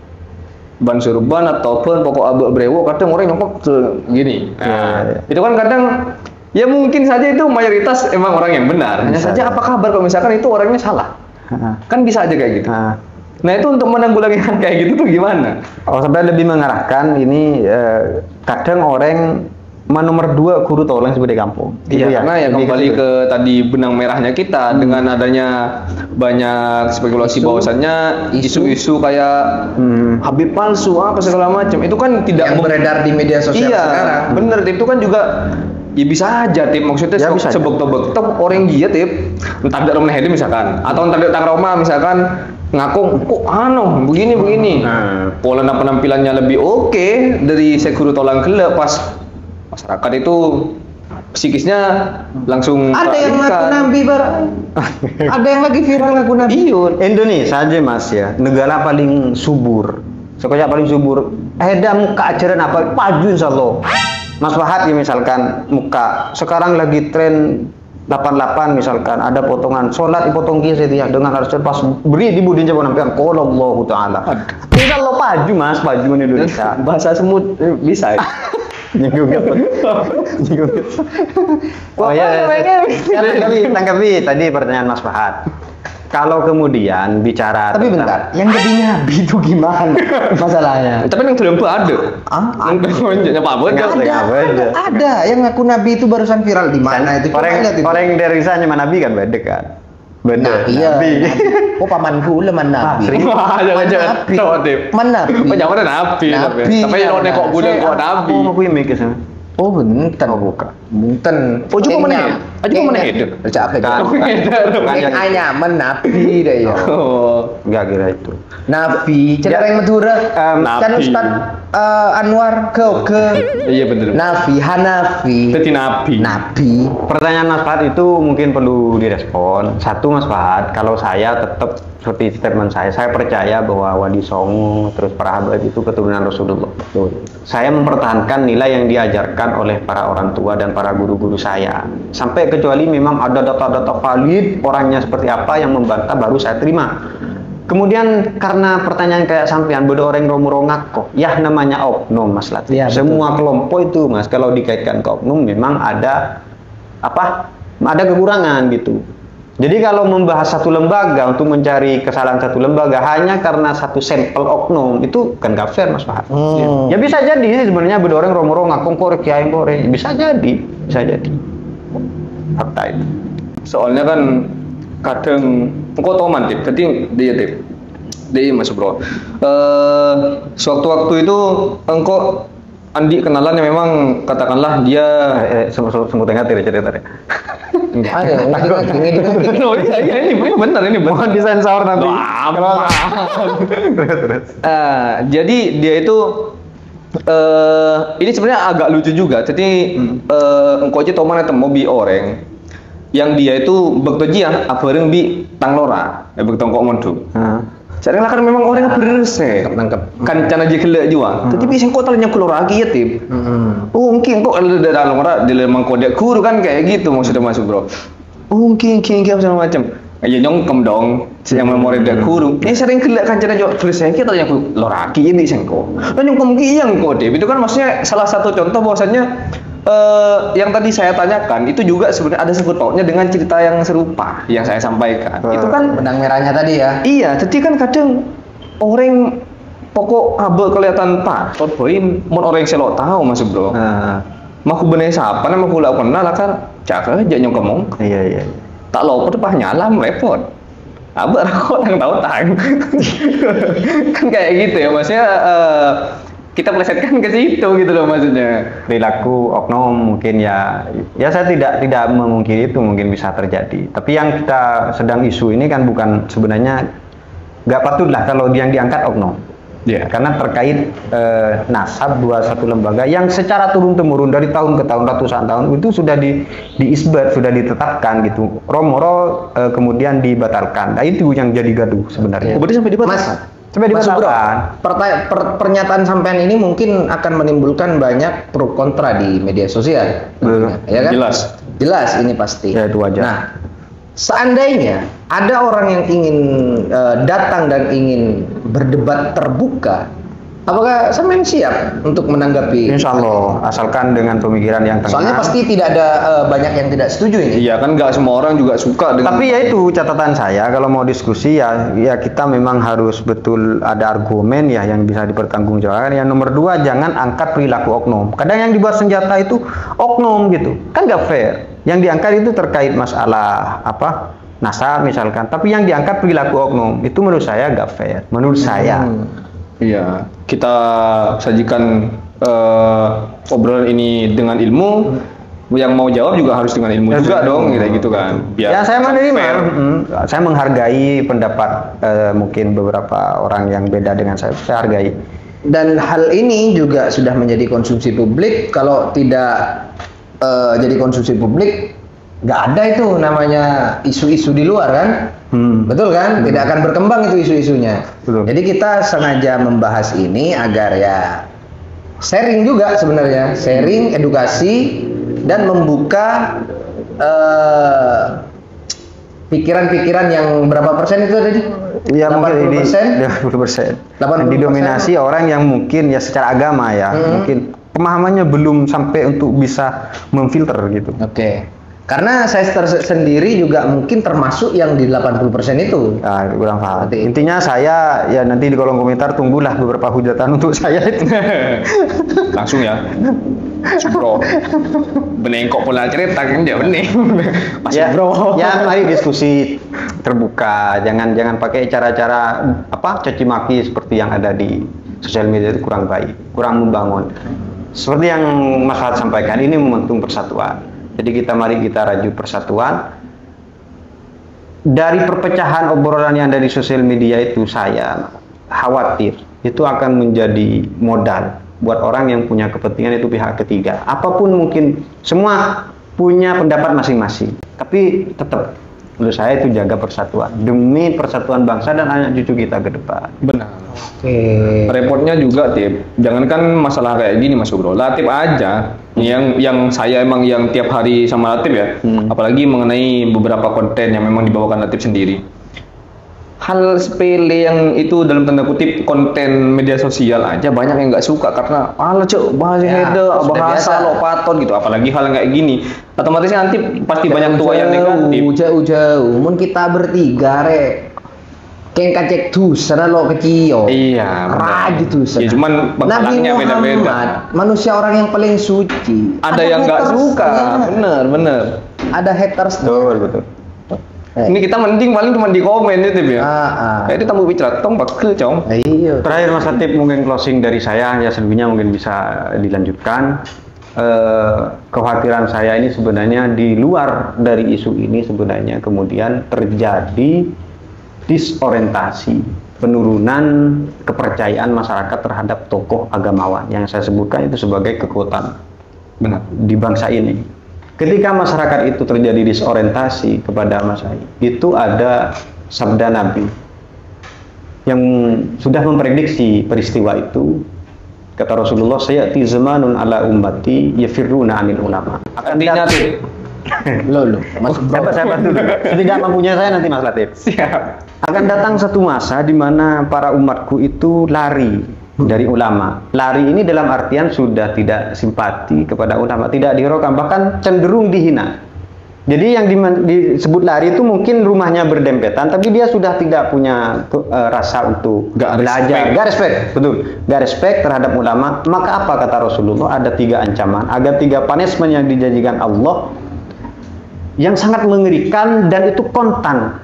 ban surban ataupun pokok abek brewo kadang orang nyokok se- gini. Nah, itu kan kadang ya mungkin saja itu mayoritas emang orang yang benar. Hanya Bisa, saja. Apa kabar? Kalau misalkan itu orangnya salah. Ah, kan bisa aja kayak gitu. Ah. nah itu untuk menanggulangi hal kayak gitu tuh gimana? Oh sampai lebih mengarahkan ini eh, kadang orang nomor dua guru tolong sebagai kampung. Gitu Iya, karena ya Lebih kembali situ. ke tadi benang merahnya kita dengan adanya banyak spekulasi bahwasannya isu-isu kayak Hmm. Habib palsu apa segala macam itu kan tidak yang beredar di media sosial iya, sekarang. bener Tip. itu kan juga ya bisa aja tip maksudnya Ya, se- bisa sebek-tebek Tep, orang dia tip entah Roma Hedi misalkan atau entah Tang Roma misalkan ngaku kok anu begini begini Nah. pola penampilannya lebih oke dari sekuru tolang gelap pas masyarakat itu psikisnya langsung Ada yang ngaku nabi bar. Ada yang lagi viral ngaku nabi. Iya. Indonesia aja mas ya negara paling subur. Sekolah paling subur. Ada muka ajaran apa? Paju insya Allah. Mas Fahad ya misalkan muka. Sekarang lagi tren 88 misalkan ada potongan sholat dipotong kiri ya dengan harus pas beri di budin coba nampilan kalau Allah taala. Insya Allah paju mas paju Indonesia. bahasa semut eh, bisa ya? Nyinggung apa? Nyinggung apa? Oh ya, Apa ya, tanggapi, tanggapi tadi pertanyaan Mas Fahad. Kalau kemudian bicara Tapi tentang- bentar, yang jadi nabi itu gimana? Masalahnya? tapi yang dalam ada Ah, yang Pak Nggak ada, ada, ada yang ngaku nabi itu barusan viral di mana itu? Orang orang yang dari sana mana nabi kan beda kan beda Nah, iya. nabi Oh pamanku leman nabi. serius? Wah, jangan jangan Nabi. coba Tip. Man nabi. Oh, jangan ada nabi, Nabi, tapi. Tapi ya, lo nekok nah. budak Saya- kok nabi. aku aku yang mikir sana Oh benten. Oh bukan. Benten. Oh, juga mana Kayaknya- ya? Baca apa? Kan, yang- Kayaknya nabi deh ya. Oh. nggak kira itu Nabi. Cara Ya. yang Madura. Kan Nabi. Ustad eh, Anwar ke ke Iya bener. Nabi Hanafi. Jadi nabi. Nabi. pertanyaan Mas Fahad itu mungkin perlu direspon satu Mas Fahad kalau saya tetap seperti statement saya saya percaya bahwa Wadi Songo terus para habaib itu keturunan Rasulullah Betul. saya mempertahankan nilai yang diajarkan oleh para orang tua dan para guru-guru saya sampai kecuali memang ada data-data valid orangnya seperti apa yang membantah baru saya terima Kemudian karena pertanyaan kayak sampean bodoh orang romorongak kok, ya namanya oknum Mas Latif. Betul. Semua kelompok itu Mas kalau dikaitkan ke oknum memang ada apa? Ada kekurangan gitu. Jadi kalau membahas satu lembaga untuk mencari kesalahan satu lembaga hanya karena satu sampel oknum itu kan gak fair Mas Fahad. Hmm. Ya bisa jadi sebenarnya bodoh orang romorongak kok korek kiai korek. Bisa jadi, bisa jadi. Fakta itu. Soalnya kan kadang engkau tau man tip, jadi dia tip, dia mas bro. Eh, sewaktu-waktu itu engkau Andi kenalannya memang katakanlah dia Eh, semua semua tengah tidak cerita deh. Ada. Oh iya, iya, ini benar ini benar. Mohon disensor nanti. Terus. Eh, jadi dia itu eh ini sebenarnya agak lucu juga. Jadi eh engkau aja toman itu mobi orang yang dia itu bektojiah abareng bi tanglora, eh bektong kok mondu. Nah. Saya kan memang orang beres Nangkep. Kan cana je kelak juga. Tapi bisa kok tanya keluar lagi ya tip. Hmm. Oh mungkin kok ada dalam orang di dalam kode guru kan kayak gitu maksudnya masuk bro. Oh mungkin mungkin mungkin segala macam. Ya nyongkem dong, yang memori dia guru. Ini sering kelak kan cara jawab tulis saya kita yang loraki ini sengko. Dan nyongkem yang kode itu kan maksudnya salah satu contoh bahwasannya eh yang tadi saya tanyakan itu juga sebenarnya ada sangkut pautnya dengan cerita yang serupa yang saya sampaikan. Itu kan Benang merahnya tadi ya. Iya, jadi kan kadang orang pokok abe kelihatan tak, poin mon orang selok tahu masuk bro. Nah, Maku bener siapa nama aku lakukan lah kan cak aja nyong kemong. iya iya. Tak lupa tuh pah nyalam repot. Abe aku yang tahu tang. kan kayak gitu ya maksudnya eh, kita plesetkan ke situ gitu loh maksudnya. perilaku oknum mungkin ya ya saya tidak tidak memungkiri itu mungkin bisa terjadi tapi yang kita sedang isu ini kan bukan sebenarnya nggak patut lah kalau yang diangkat oknum Iya. karena terkait eh, nasab dua satu lembaga yang secara turun temurun dari tahun ke tahun ratusan tahun itu sudah di diisbat sudah ditetapkan gitu romoro eh, kemudian dibatalkan nah itu yang jadi gaduh sebenarnya Oh, berarti sampai Mas, dibatalkan. sampai Mas Sugro, dibatalkan perta- per- pernyataan sampean ini mungkin akan menimbulkan banyak pro kontra di media sosial. Betul. Ya kan? Jelas. Jelas ini pasti. Ya, itu wajar. Nah, seandainya ada orang yang ingin eh, datang dan ingin berdebat terbuka, apakah sampean siap untuk menanggapi? Insya Allah, asalkan dengan pemikiran yang tenang. Soalnya pasti tidak ada eh, banyak yang tidak setuju ini. Iya kan nggak semua orang juga suka dengan Tapi ya itu catatan saya kalau mau diskusi ya ya kita memang harus betul ada argumen ya yang bisa dipertanggungjawabkan. Yang nomor dua jangan angkat perilaku oknum. Kadang yang dibuat senjata itu oknum gitu, kan nggak fair. Yang diangkat itu terkait masalah apa nasab misalkan. Tapi yang diangkat perilaku oknum itu menurut saya nggak fair. Menurut saya. Iya, kita sajikan eh, obrolan ini dengan ilmu. Yang mau jawab juga harus dengan ilmu Ya, juga betul. dong, kayak gitu kan. Biar ya saya menerima. fair. Mm, saya menghargai pendapat eh, mungkin beberapa orang yang beda dengan saya. Saya hargai. Dan hal ini juga sudah menjadi konsumsi publik. Kalau tidak eh, jadi konsumsi publik, nggak ada itu namanya isu-isu di luar kan? Hmm. Betul kan? Tidak akan berkembang itu isu-isunya. Betul. Jadi kita sengaja membahas ini agar ya sharing juga sebenarnya, sharing edukasi dan membuka eh, pikiran-pikiran yang berapa persen itu tadi? Ya mungkin 80 ini persen? 80 persen. 80%. Didominasi orang yang mungkin ya secara agama ya, Hmm. mungkin pemahamannya belum sampai untuk bisa memfilter gitu. Oke. Karena saya ter- sendiri juga mungkin termasuk yang di 80% itu. Nah, kurang paham. Seperti. Intinya saya ya nanti di kolom komentar tunggulah beberapa hujatan untuk saya itu. Langsung ya. Bro. Benengkok pola cerita kan ya bening. Masih ya, bro. ya mari diskusi terbuka. Jangan jangan pakai cara-cara apa caci maki seperti yang ada di sosial media itu kurang baik, kurang membangun. Seperti yang Mas Fahad sampaikan, ini momentum persatuan. Jadi kita mari kita raju persatuan. Dari perpecahan obrolan yang ada di sosial media itu saya khawatir itu akan menjadi modal buat orang yang punya kepentingan itu pihak ketiga. Apa pun mungkin semua punya pendapat masing-masing. Tapi tetap menurut saya itu jaga persatuan demi persatuan bangsa dan anak cucu kita ke depan. Benar. Oke. Repotnya juga tip, jangankan masalah kayak gini mas bro, latip aja yang yang saya emang yang tiap hari sama latip ya, Hmm. apalagi mengenai beberapa konten yang memang dibawakan latip sendiri. Hal sepele yang itu dalam tanda kutip konten media sosial aja banyak yang nggak suka karena ala cok bahasa Ya, hede, bahasa lo paton gitu, apalagi hal kayak gini, otomatis nanti pasti banyak tua yang negatif. Jauh jauh. Mun kita bertiga rek. Keng kacek tuh, sana lo kecil. Iya, benar. Raj itu Ya, cuman Nabi penghalangnya beda-beda. Muhammad, manusia orang yang paling suci. Ada yang nggak suka, bener bener. Ada haters. Betul betul. Eh. Ini kita mending paling cuma di komen itu ya. Ah, ah. Kayak ditambah bicara tong bakal cong. Iya. Terakhir Mas Latif mungkin closing dari saya ya selebihnya mungkin bisa dilanjutkan. Eh, kekhawatiran saya ini sebenarnya di luar dari isu ini sebenarnya kemudian terjadi disorientasi penurunan kepercayaan masyarakat terhadap tokoh agamawan yang saya sebutkan itu sebagai kekuatan Benar. di bangsa ini. Ketika masyarakat itu terjadi disorientasi kepada Masai, itu ada sabda Nabi yang sudah memprediksi peristiwa itu. Kata Rasulullah, saya zamanun ala ummati yafirruna anil ulama. Akan datang. tuh. Lo lo. Mas Oh, Saya, saya bantu dulu. Setidak mampunya saya nanti Mas Latif. Siap. Akan datang satu masa di mana para umatku itu lari dari ulama. Lari ini dalam artian sudah tidak simpati kepada ulama, tidak dihiraukan, bahkan cenderung dihina. Jadi yang di- disebut lari itu mungkin rumahnya berdempetan, tapi dia sudah tidak punya eh, rasa untuk Nggak belajar, respect. nggak respect, betul, nggak respect terhadap ulama. Maka apa kata Rasulullah? Ada tiga ancaman, ada tiga punishment yang dijanjikan Allah yang sangat mengerikan dan itu kontan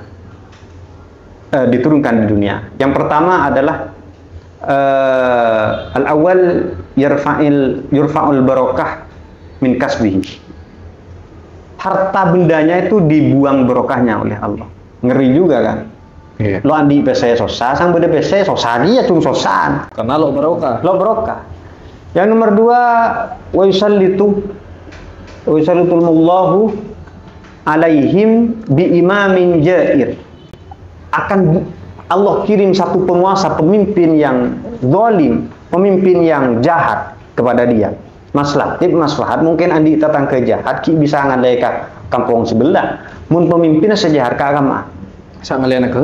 eh, diturunkan di dunia. Yang pertama adalah eh, al-awwal yarfa'il yurfa'ul barokah min kasbihi. Harta bendanya itu dibuang barokahnya oleh Allah. Ngeri juga kan? Iya. Lo andi pese sosa, sang beda pese sosa dia cung sosan. Karena lo barokah. Lo barokah. Yang nomor dua, wa yusallitu wa yusallitumullahu alaihim bi imamin jair. Akan Allah kirim satu penguasa, pemimpin yang zalim, pemimpin yang jahat kepada dia. Mas Latif, Mas Fahad, mungkin andi datang ke jahat, bisa ngandaikan kampung sebelah. Mun pemimpin sejahat ke agama. Ke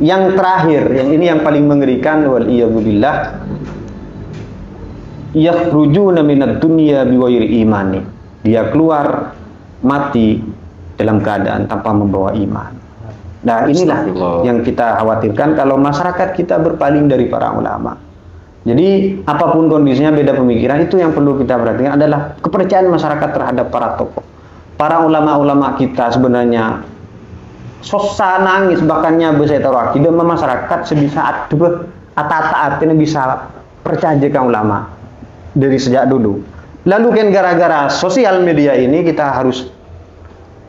yang terakhir, yang ini yang paling mengerikan wal billah yakhrujuna minad dunya biwairi imani. Dia keluar mati dalam keadaan tanpa membawa iman. Nah, inilah yang kita khawatirkan kalau masyarakat kita berpaling dari para ulama. Jadi, apa pun kondisinya beda pemikiran itu yang perlu kita perhatikan adalah kepercayaan masyarakat terhadap para tokoh. Para ulama-ulama kita sebenarnya sosa nangis bahkannya bisa taruh akidah sama masyarakat sebisa atuh ata-ata artinya bisa percaya ke ulama dari sejak dulu. Lalu kan gara-gara sosial media ini kita harus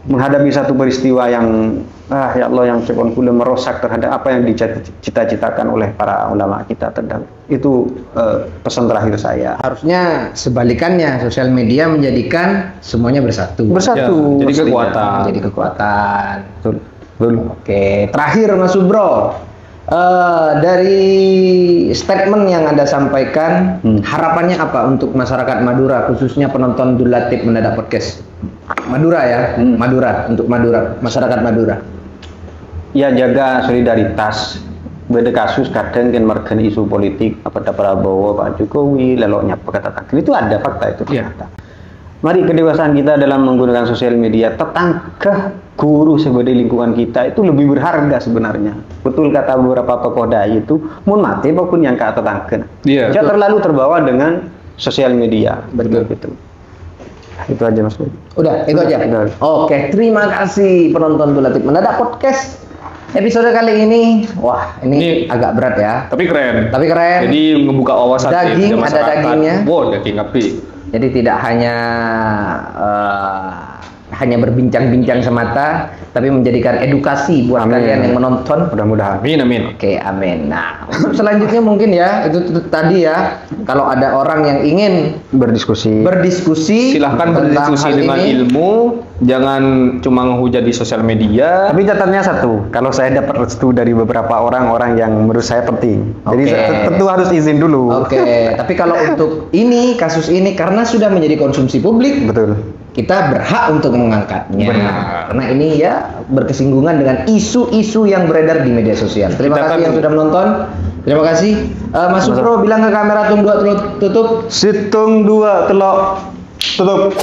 menghadapi satu peristiwa yang ah ya Allah yang cepon pula merosak terhadap apa yang dicita-citakan oleh para ulama kita tentang itu eh, pesan terakhir saya. Harusnya sebalikannya, sosial media menjadikan semuanya bersatu. Bersatu. Ya, jadi kekuatan. Jadi kekuatan. Betul. Betul. Oke, terakhir Mas Subro. Eh, dari statement yang Anda sampaikan, Hmm. harapannya apa untuk masyarakat Madura, khususnya penonton Dulatif Mendadak Podcast? Madura ya, Hmm. Madura, untuk Madura, masyarakat Madura. ya jaga solidaritas beda kasus kadang kan mergen isu politik apa Prabowo Pak Jokowi leloknya kata takdir itu ada fakta itu Iya. fakta. Mari kedewasaan kita dalam menggunakan sosial media tetangkah guru sebagai lingkungan kita itu lebih berharga sebenarnya. Betul kata beberapa tokoh dai itu, mun mati maupun yang kata tetangga. Iya, Jangan betul. terlalu terbawa dengan sosial media. Betul. gitu. Itu aja Mas. Udah, itu aja. Udah. Oke, terima kasih penonton Dulatif Mendadak Podcast. Episode kali ini, wah ini, Ini- agak berat ya. Tapi keren. Tapi keren. Jadi ngebuka wawasan Daging, ada dagingnya. Wow, daging api. Jadi tidak hanya eh, hanya berbincang-bincang semata, tapi menjadikan edukasi buat Amin. kalian yang menonton. Mudah-mudahan. Amin amin. Oke, amin. Nah, untuk selanjutnya mungkin ya itu, itu tadi ya, kalau ada orang yang ingin Berdiskusi. berdiskusi, Silahkan berdiskusi dengan ini, ilmu, jangan cuma ngehujat di sosial media. Tapi catatannya satu, kalau saya dapat restu dari beberapa orang-orang yang menurut saya penting. Jadi Oke. saya tentu harus izin dulu. Oke, tapi kalau untuk ini kasus ini karena sudah menjadi konsumsi publik, Betul. Kita berhak untuk mengangkatnya. Benar. Karena ini ya bersinggungan dengan isu-isu yang beredar di media sosial. Terima Kita kasih kan- yang sudah menonton. Terima kasih. Eh, Mas Supro bilang ke kamera tung dua tutup. Situng dua telok tutup.